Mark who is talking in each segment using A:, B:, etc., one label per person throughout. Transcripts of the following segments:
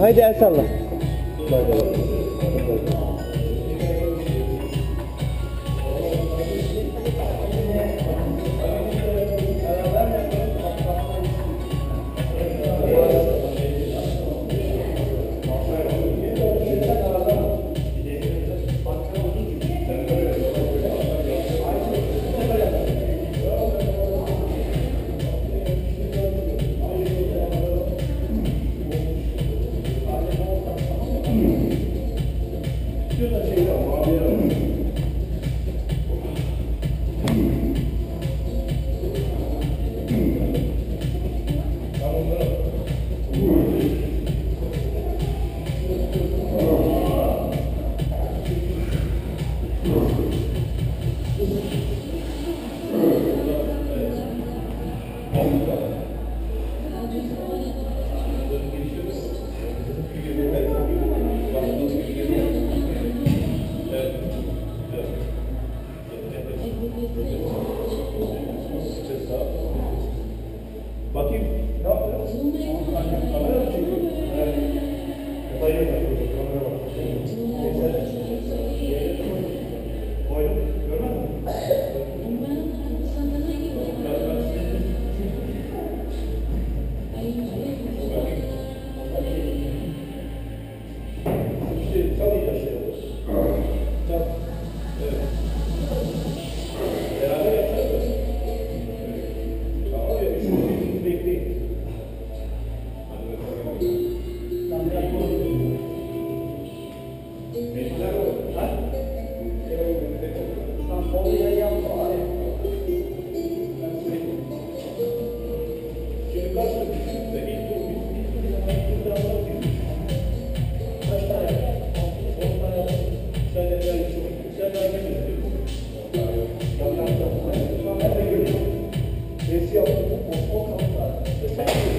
A: Haydi el salla.
B: Bakayım.
A: Thank you.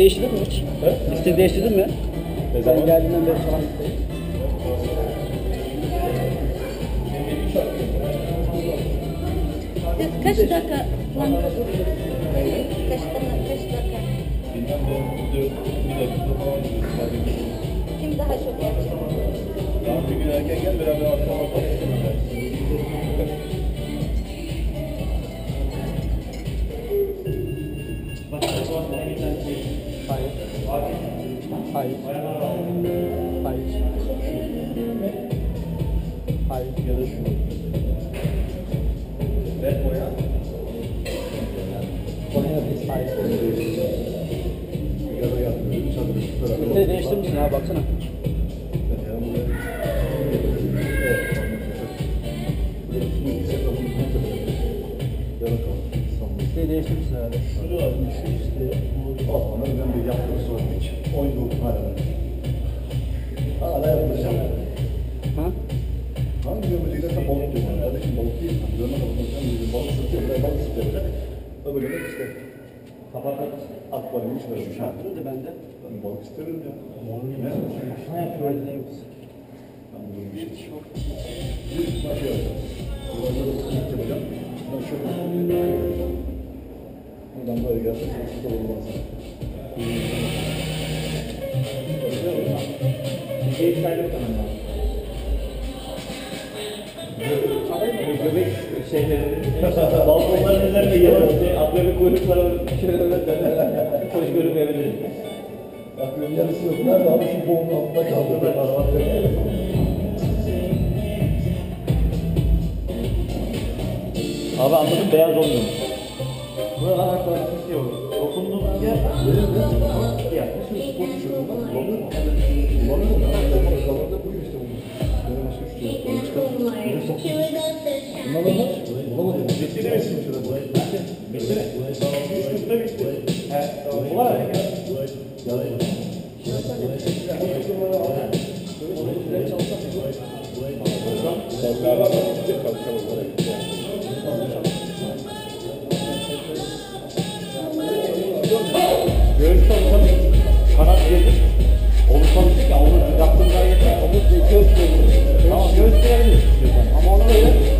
A: Değiştirdin mi hiç?
B: He?
A: Liste değiştirdin mi?
B: Ne
A: Ben
B: zaman?
A: geldiğinden beri falan.
C: Kaç dakika lan? Kaç dakika? Kaç dakika?
B: Bilmem ben dört, bir dakika falan gidiyoruz sadece.
C: Kim daha çok yapacak?
B: Tamam bir gün erken gel beraber akşama kalkalım.
A: Hayır. Hayır. Hayır.
B: Ya da şunu. Ver boya.
A: Hayır.
D: Ya da yatmıyor. Bir çadır üstü beraber.
A: Liste değiştirmişsin ha baksana. Kapatak.
D: akvaryum iş vermiş. Ha.
A: Durdu bende.
D: Ben balık isterim ya. Ne?
A: Ne yapıyor öyle değil misin?
D: Ben bunu bir şey yok. Bir. Burada da sıkıntı yapacağım. Ben şöyle Buradan böyle gelsin. Sonra da olmaz.
A: Bir şey kaybetmem lazım. Bu göbek şeyleri, balkonların üzerinde yalan, akrebe kuyrukları şöyle öyle döner. Hoş görünmeyebilir.
D: Akvaryum yarısı yok. Nerede abi şu boğunun altında kaldı.
A: Abi anladım beyaz olmuyor. Buralar akvaryum şey olur. Dokunduğum yer
D: mu? Kullanıyor mu? Ben kalanında buyur işte. Benim başka bir şey yok. Bunlar da
A: Göğüs olsam kanat yedir. Olsam ki onu yaptığım hareketler omuz ve göğüs verir. Tamam göğüs verebilir istiyorsan. Ama onu öyle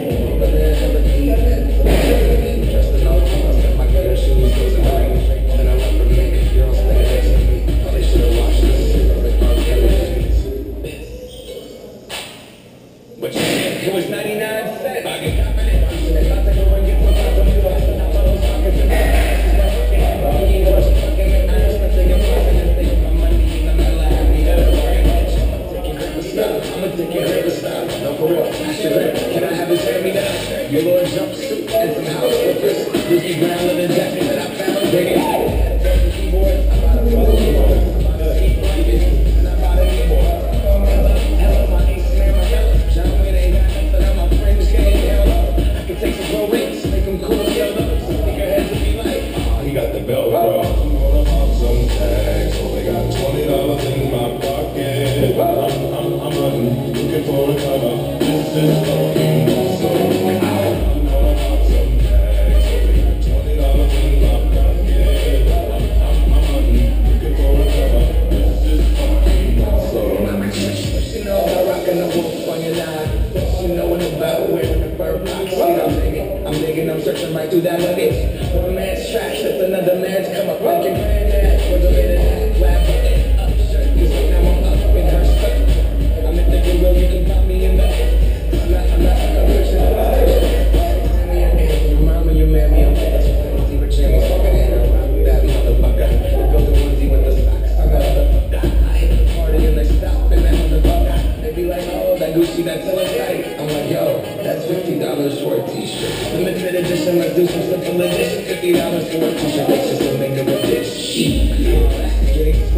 E: see that. I'm like, yo, that's $50 for a t-shirt. Limited edition, like do some simple logistics. $50 for a t-shirt, that's just to make with this shit.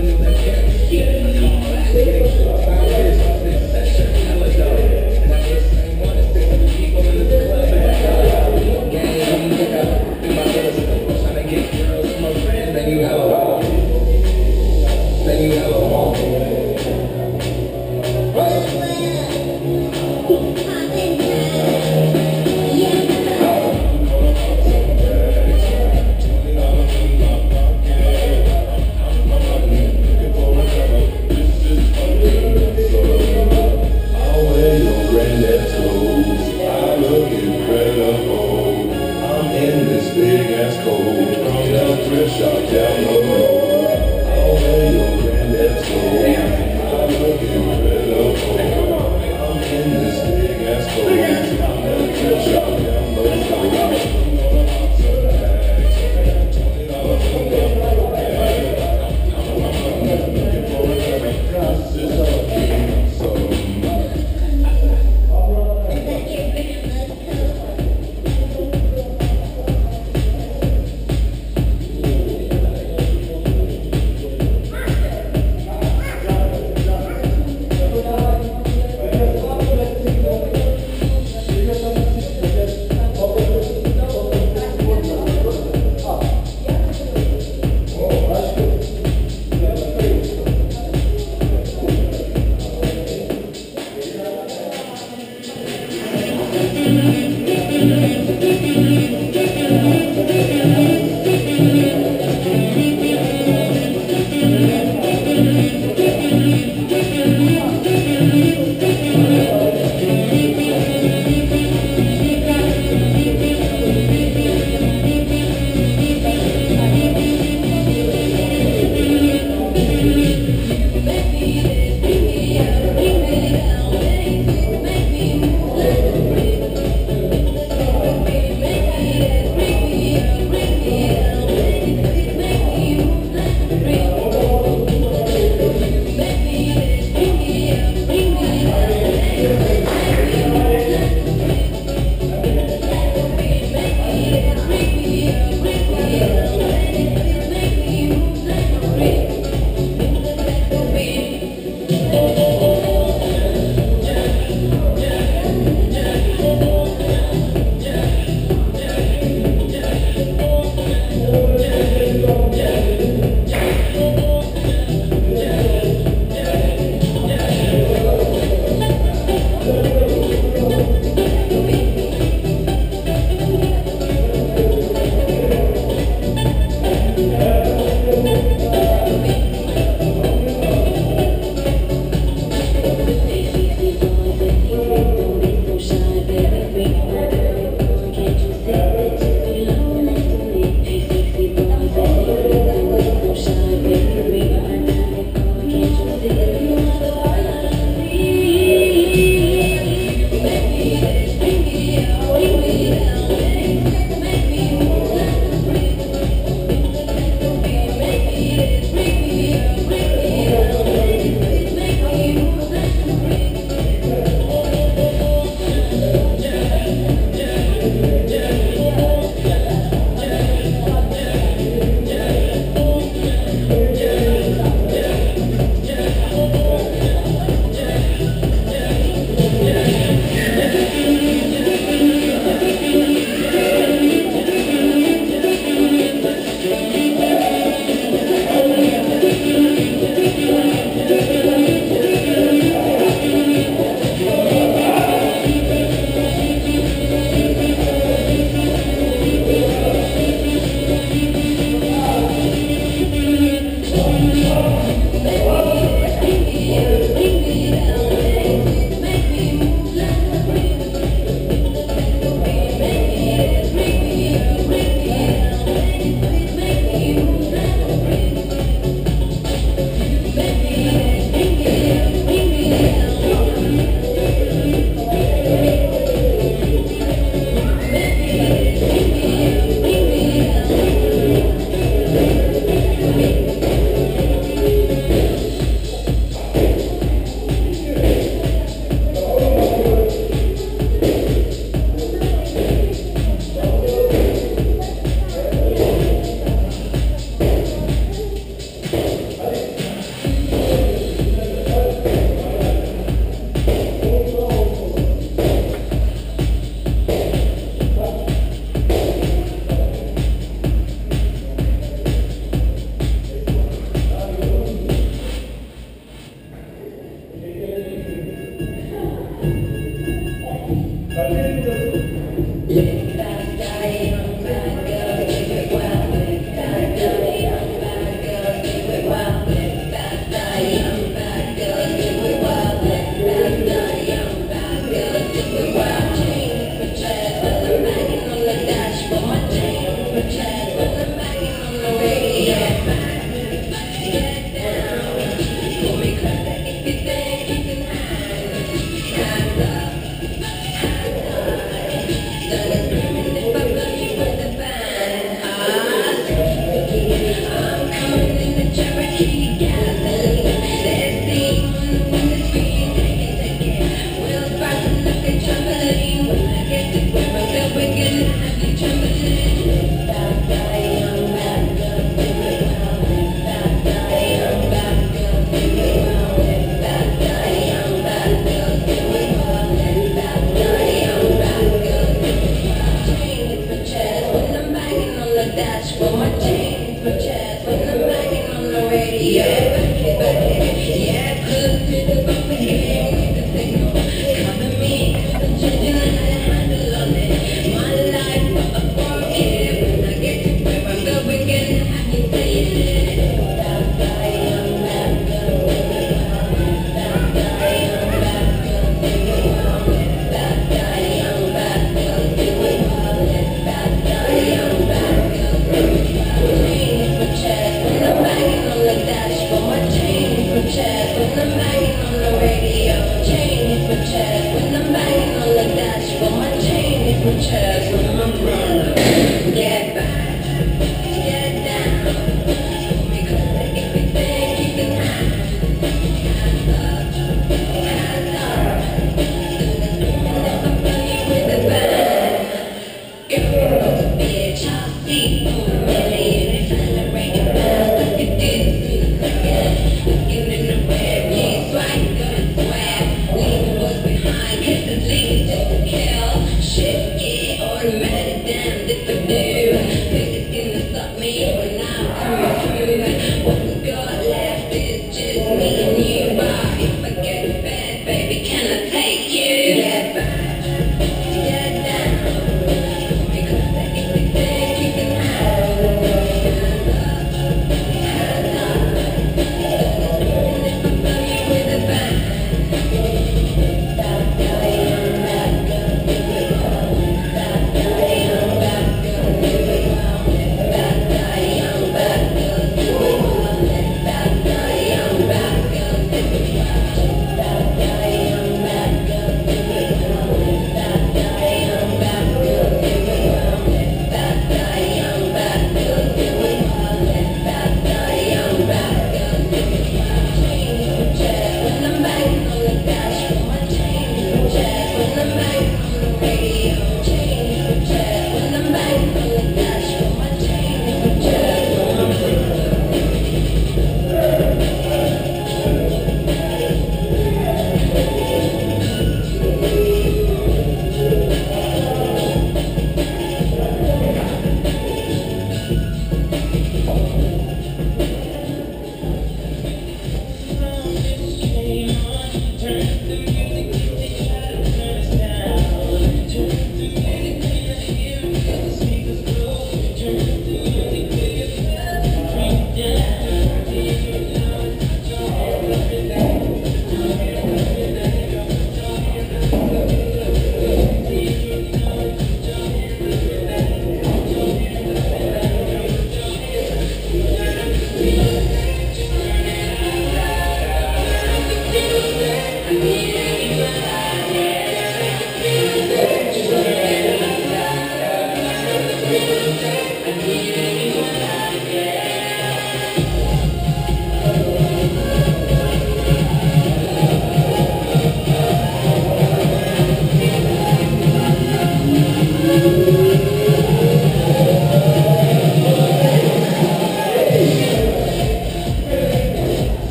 E: Getting that cash,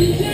E: you.